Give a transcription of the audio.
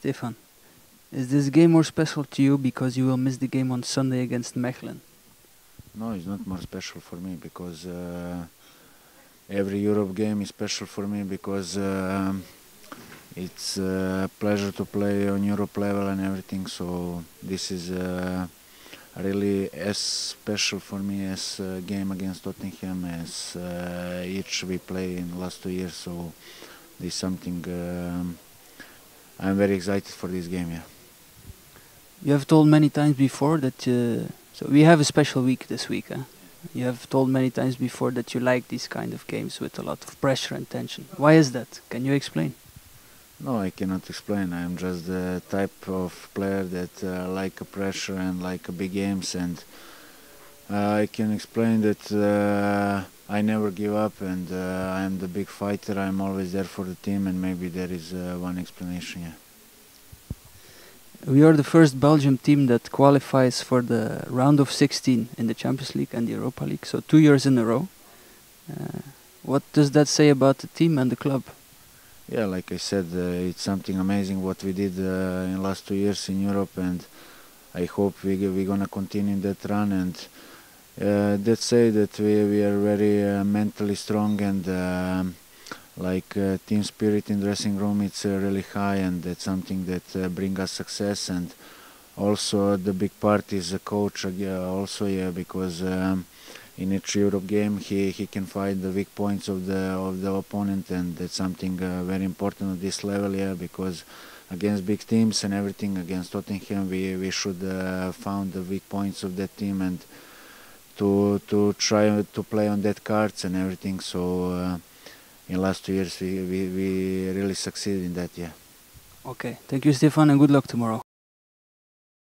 Stefan, is this game more special to you because you will miss the game on Sunday against Mechelen? No, it's not more special for me because uh, every Europe game is special for me because uh, it's a pleasure to play on Europe level and everything. So this is uh, really as special for me as a game against Tottenham as uh, each we play in last two years. So this is something um, I'm very excited for this game. Yeah. You have told many times before that uh, so we have a special week this week. Huh? You have told many times before that you like these kind of games with a lot of pressure and tension. Why is that? Can you explain? No, I cannot explain. I'm just the type of player that uh, like a pressure and like a big games, and uh, I can explain that uh, I never give up, and uh, I'm the big fighter. I'm always there for the team, and maybe there is uh, one explanation. Yeah. We are the first Belgium team that qualifies for the round of 16 in the Champions League and the Europa League, so two years in a row. Uh, what does that say about the team and the club? Yeah, like I said, uh, it's something amazing what we did uh, in the last two years in Europe, and I hope we we're gonna continue that run. And that say that we we are very uh, mentally strong and. Um, like uh, team spirit in dressing room it's uh, really high and that's something that uh, bring us success and also the big part is the coach also yeah because um, in each Europe game he, he can find the weak points of the of the opponent and that's something uh, very important at this level yeah because against big teams and everything against Tottenham we we should uh, found the weak points of that team and to to try to play on that cards and everything. So uh, in last two years we, we, we really succeeded in that yeah. Okay. Thank you stefan and good luck tomorrow